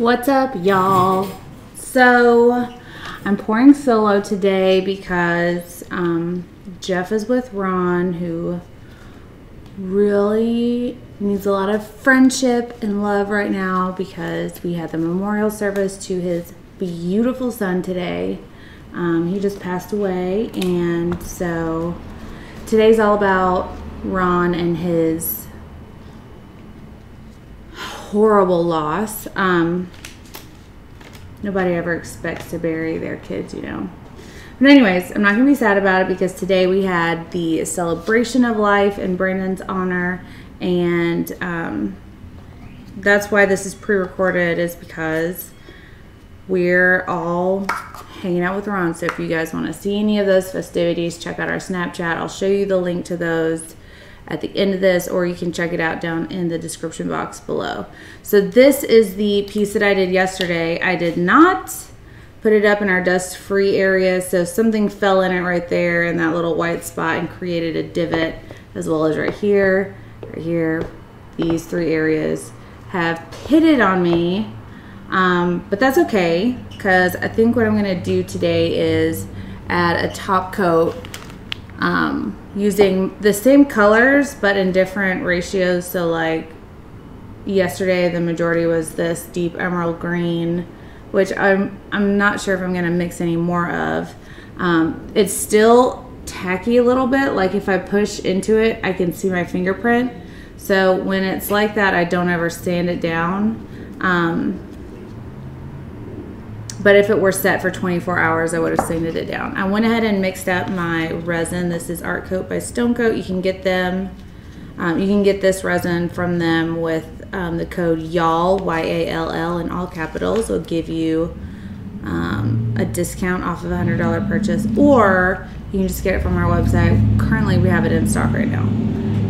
What's up, y'all? So, I'm pouring solo today because um, Jeff is with Ron, who really needs a lot of friendship and love right now because we had the memorial service to his beautiful son today. Um, he just passed away, and so today's all about Ron and his horrible loss. Um, nobody ever expects to bury their kids, you know. But anyways, I'm not gonna be sad about it because today we had the celebration of life in Brandon's honor, and um, that's why this is pre-recorded. Is because we're all hanging out with Ron. So if you guys want to see any of those festivities, check out our Snapchat. I'll show you the link to those at the end of this, or you can check it out down in the description box below. So this is the piece that I did yesterday. I did not put it up in our dust free area. So something fell in it right there in that little white spot and created a divot as well as right here, right here. These three areas have pitted on me, um, but that's okay because I think what I'm gonna do today is add a top coat um, using the same colors but in different ratios. So like yesterday, the majority was this deep emerald green, which I'm I'm not sure if I'm gonna mix any more of. Um, it's still tacky a little bit. Like if I push into it, I can see my fingerprint. So when it's like that, I don't ever sand it down. Um, but if it were set for 24 hours, I would have sanded it down. I went ahead and mixed up my resin. This is Art Coat by Stone Coat. You can get them, um, you can get this resin from them with um, the code YALL, Y-A-L-L in all capitals. It'll give you um, a discount off of a $100 purchase, or you can just get it from our website. Currently, we have it in stock right now.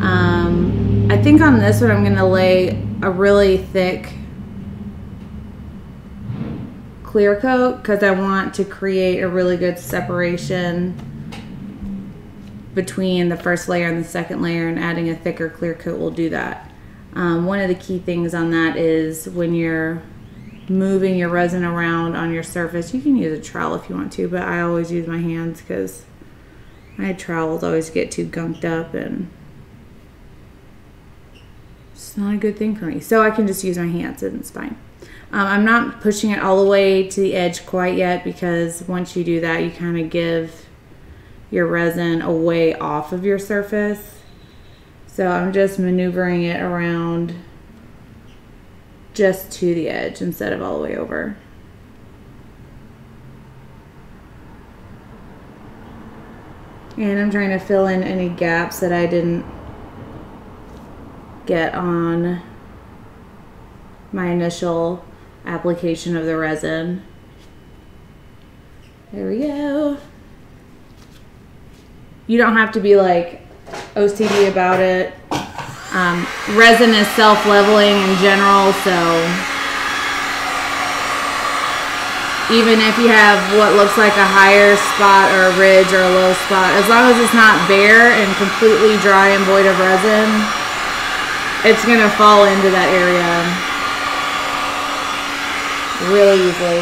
Um, I think on this one, I'm going to lay a really thick clear coat because I want to create a really good separation between the first layer and the second layer and adding a thicker clear coat will do that. Um, one of the key things on that is when you're moving your resin around on your surface, you can use a trowel if you want to, but I always use my hands because my trowels always get too gunked up and it's not a good thing for me. So I can just use my hands and it's fine. Um, I'm not pushing it all the way to the edge quite yet because once you do that, you kind of give your resin away off of your surface. So I'm just maneuvering it around just to the edge instead of all the way over. And I'm trying to fill in any gaps that I didn't get on my initial application of the resin. There we go. You don't have to be like OCD about it. Um, resin is self-leveling in general, so even if you have what looks like a higher spot or a ridge or a low spot, as long as it's not bare and completely dry and void of resin, it's gonna fall into that area really easily.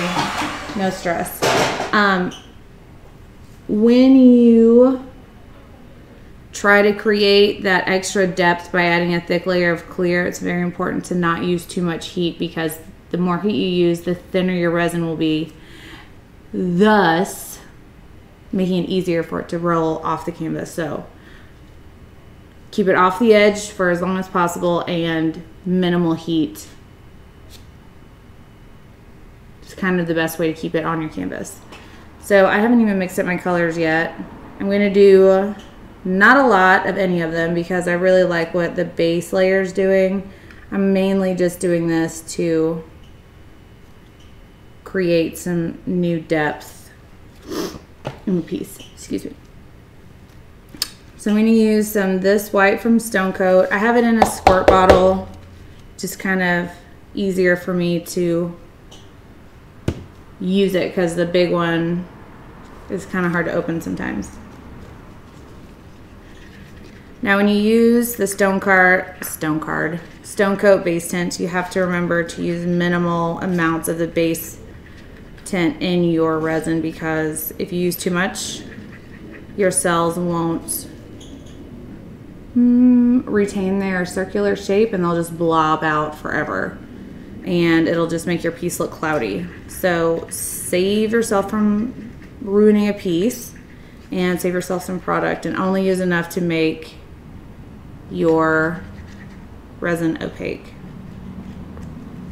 No stress. Um, when you try to create that extra depth by adding a thick layer of clear, it's very important to not use too much heat because the more heat you use, the thinner your resin will be, thus making it easier for it to roll off the canvas. So keep it off the edge for as long as possible and minimal heat it's kind of the best way to keep it on your canvas. So I haven't even mixed up my colors yet. I'm going to do not a lot of any of them because I really like what the base layer is doing. I'm mainly just doing this to create some new depth in the piece. Excuse me. So I'm going to use some this white from Stone Coat. I have it in a squirt bottle, just kind of easier for me to use it because the big one is kind of hard to open sometimes. Now when you use the stone card, stone card, stone coat base tint, you have to remember to use minimal amounts of the base tint in your resin because if you use too much, your cells won't mm, retain their circular shape and they'll just blob out forever. And it'll just make your piece look cloudy. So save yourself from ruining a piece and save yourself some product and only use enough to make your resin opaque.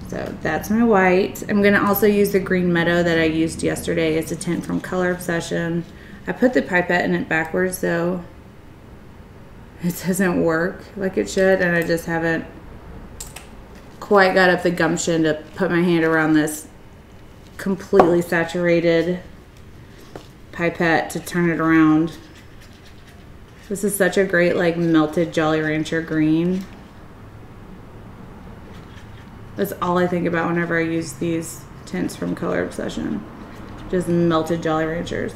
So that's my white. I'm gonna also use the green meadow that I used yesterday. It's a tint from Color Obsession. I put the pipette in it backwards though. It doesn't work like it should and I just haven't quite got up the gumption to put my hand around this completely saturated pipette to turn it around. This is such a great like melted Jolly Rancher green. That's all I think about whenever I use these tints from Color Obsession. Just melted Jolly Ranchers.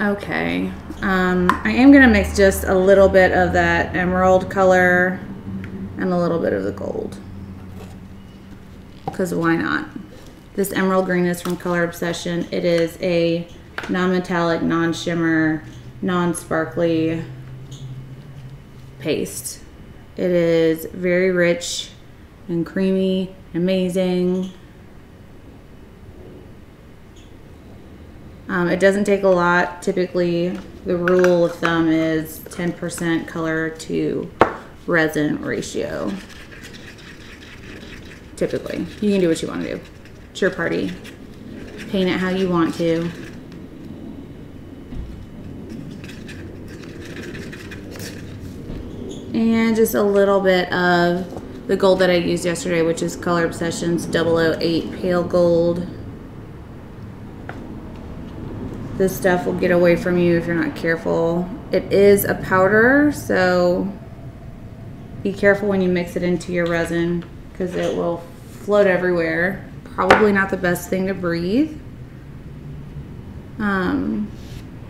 Okay, um, I am gonna mix just a little bit of that emerald color and a little bit of the gold. Because why not? This emerald green is from Color Obsession. It is a non-metallic, non-shimmer, non-sparkly paste. It is very rich and creamy, amazing. Um, it doesn't take a lot. Typically, the rule of thumb is 10% color to resin ratio. Typically, you can do what you want to do. It's your party. Paint it how you want to. And just a little bit of the gold that I used yesterday, which is Color Obsessions 008 Pale Gold. This stuff will get away from you if you're not careful. It is a powder, so be careful when you mix it into your resin because it will float everywhere. Probably not the best thing to breathe. Um,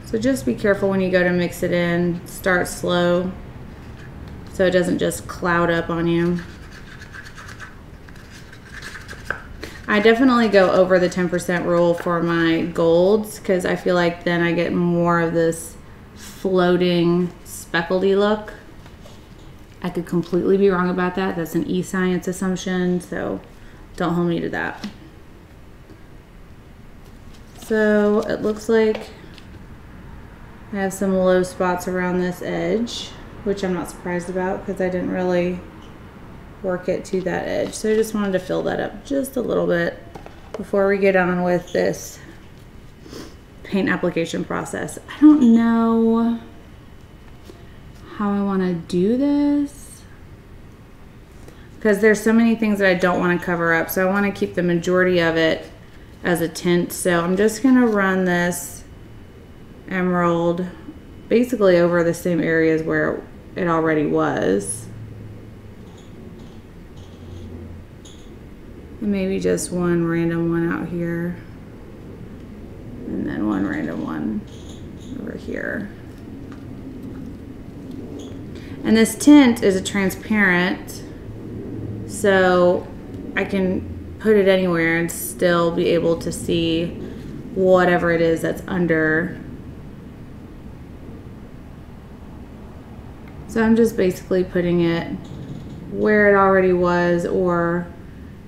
so just be careful when you go to mix it in. Start slow so it doesn't just cloud up on you. I definitely go over the 10% rule for my golds because I feel like then I get more of this floating speckledy look. I could completely be wrong about that. That's an e-science assumption, so don't hold me to that. So it looks like I have some low spots around this edge which I'm not surprised about because I didn't really work it to that edge. So I just wanted to fill that up just a little bit before we get on with this paint application process. I don't know how I want to do this because there's so many things that I don't want to cover up. So I want to keep the majority of it as a tint. So I'm just going to run this emerald basically over the same areas where it already was. And maybe just one random one out here. And then one random one over here. And this tint is a transparent, so I can put it anywhere and still be able to see whatever it is that's under So I'm just basically putting it where it already was or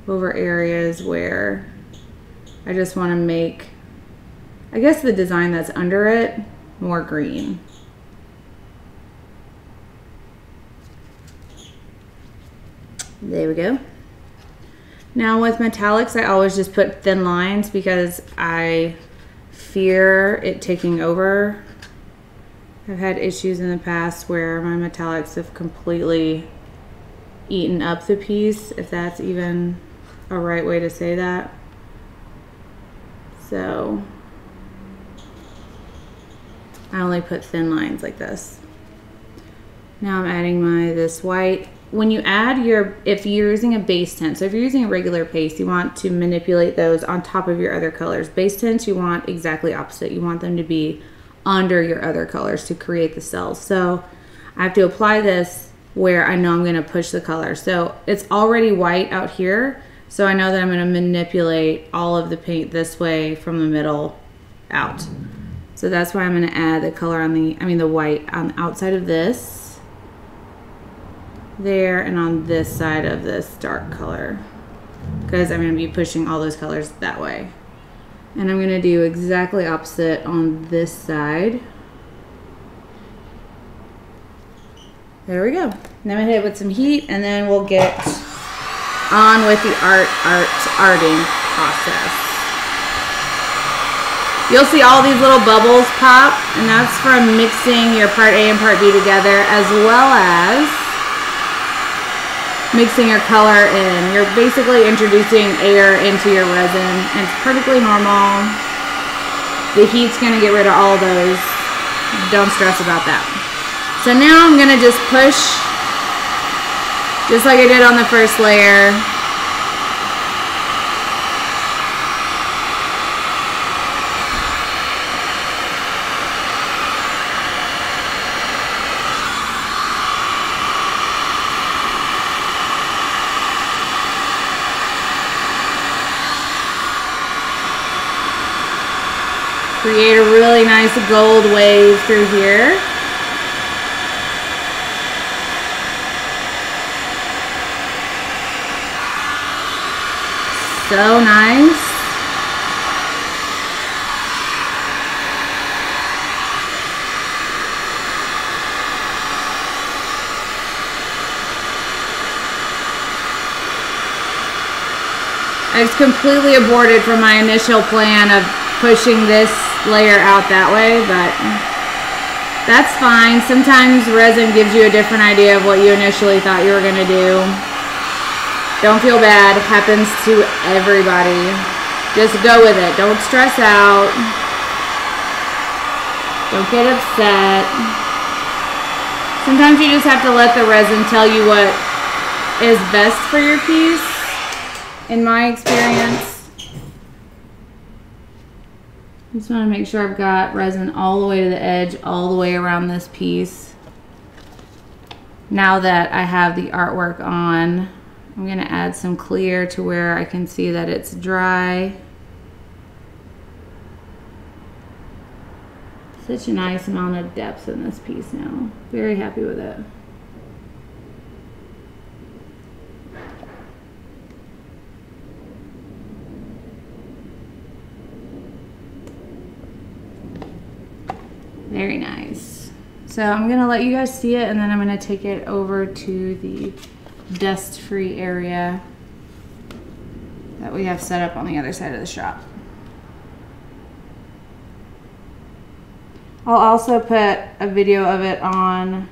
over areas where I just want to make, I guess the design that's under it more green. There we go. Now with metallics, I always just put thin lines because I fear it taking over I've had issues in the past where my metallics have completely eaten up the piece, if that's even a right way to say that. So I only put thin lines like this. Now I'm adding my this white. When you add your, if you're using a base tint, so if you're using a regular paste, you want to manipulate those on top of your other colors. Base tints, you want exactly opposite. You want them to be under your other colors to create the cells. So I have to apply this where I know I'm going to push the color. So it's already white out here. So I know that I'm going to manipulate all of the paint this way from the middle out. So that's why I'm going to add the color on the, I mean the white on the outside of this, there, and on this side of this dark color. Because I'm going to be pushing all those colors that way. And I'm going to do exactly opposite on this side. There we go. Then I'm gonna hit it with some heat and then we'll get on with the art, art, arting process. You'll see all these little bubbles pop and that's from mixing your part A and part B together as well as mixing your color in. You're basically introducing air into your resin and it's perfectly normal. The heat's gonna get rid of all those. Don't stress about that. So now I'm gonna just push just like I did on the first layer. Create a really nice gold wave through here. so nice. I was completely aborted from my initial plan of pushing this layer out that way, but that's fine. Sometimes resin gives you a different idea of what you initially thought you were going to do. Don't feel bad. It happens to everybody. Just go with it. Don't stress out. Don't get upset. Sometimes you just have to let the resin tell you what is best for your piece, in my experience. Just want to make sure I've got resin all the way to the edge, all the way around this piece. Now that I have the artwork on, I'm going to add some clear to where I can see that it's dry. Such a nice amount of depth in this piece now. Very happy with it. Very nice. So I'm to let you guys see it and then I'm to take it over to the dust-free area that we have set up on the other side of the shop. I'll also put a video of it on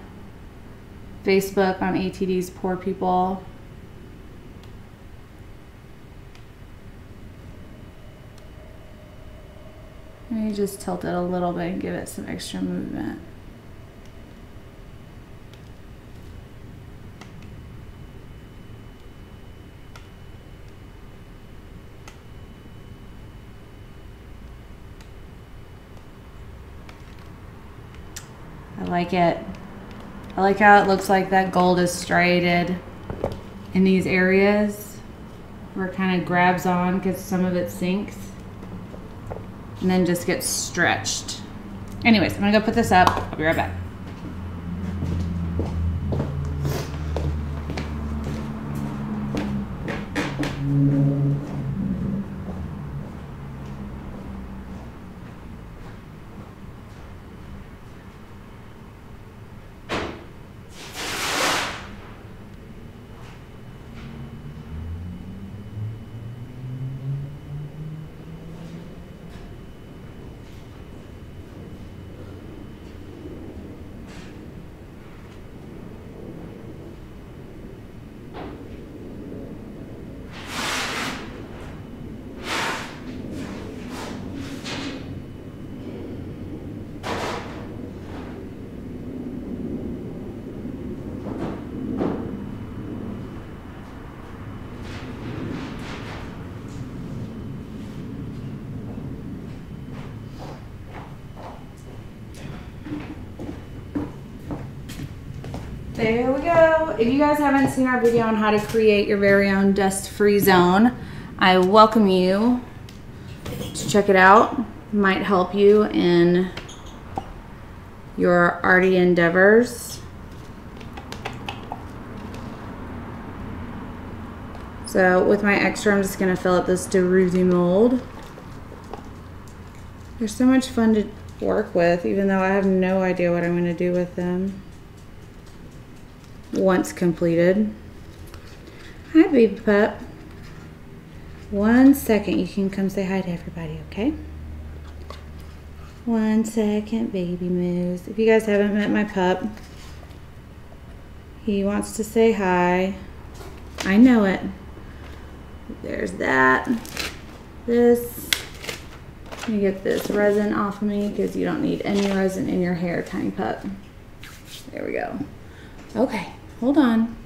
Facebook on ATD's Pour People. Me just tilt it a little bit and give it some extra movement. I like it. I like how it looks like that gold is striated in these areas where it kind of grabs on because some of it sinks and then just get stretched. Anyways, I'm gonna go put this up. I'll be right back. There we go. If you guys haven't seen our video on how to create your very own dust-free zone, I welcome you to check it out. Might help you in your arty endeavors. So with my extra, I'm just gonna fill up this druzy mold. They're so much fun to work with, even though I have no idea what I'm gonna do with them once completed. Hi, baby pup. One second, you can come say hi to everybody, okay? One second, baby moose. If you guys haven't met my pup, he wants to say hi. I know it. There's that. This. Let me get this resin off of me because you don't need any resin in your hair, tiny pup. There we go. Okay. Hold on.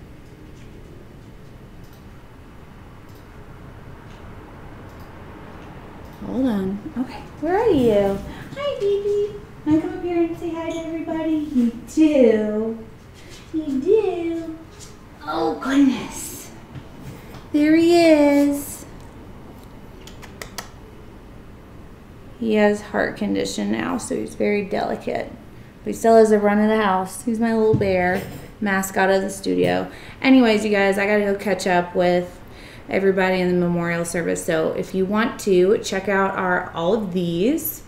Hold on. Okay, where are you? Hi, baby. Want to come up here and say hi to everybody? You do. You do. Oh, goodness. There he is. He has heart condition now, so he's very delicate. But he still has a run of the house. He's my little bear mascot of the studio. Anyways, you guys, I gotta go catch up with everybody in the memorial service. So if you want to check out our all of these,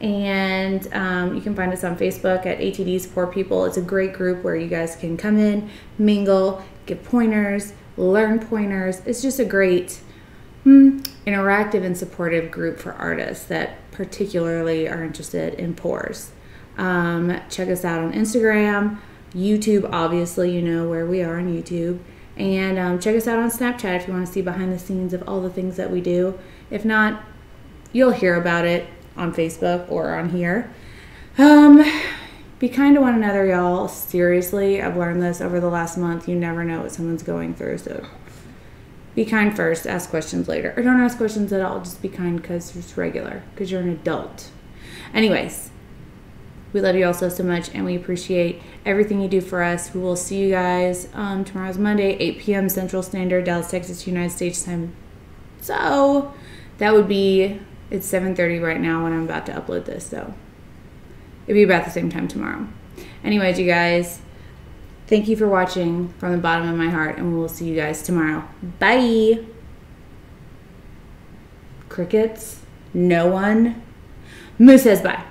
and um, you can find us on Facebook at ATD's Pour People. It's a great group where you guys can come in, mingle, get pointers, learn pointers. It's just a great hmm, interactive and supportive group for artists that particularly are interested in pours. Um, check us out on Instagram YouTube, obviously, you know where we are on YouTube. And um, check us out on Snapchat if you want to see behind the scenes of all the things that we do. If not, you'll hear about it on Facebook or on here. Um, be kind to one another, y'all. Seriously, I've learned this over the last month. You never know what someone's going through, so be kind first, ask questions later. Or don't ask questions at all, just be kind because it's regular, because you're an adult. Anyways, we love you all so, so much, and we appreciate everything you do for us. We will see you guys um, tomorrow's Monday, 8 p.m. Central Standard, Dallas, Texas, United States time. So that would be it's 7:30 right now when I'm about to upload this. So it'd be about the same time tomorrow. Anyways, you guys, thank you for watching from the bottom of my heart, and we will see you guys tomorrow. Bye. Crickets. No one. Moose says bye.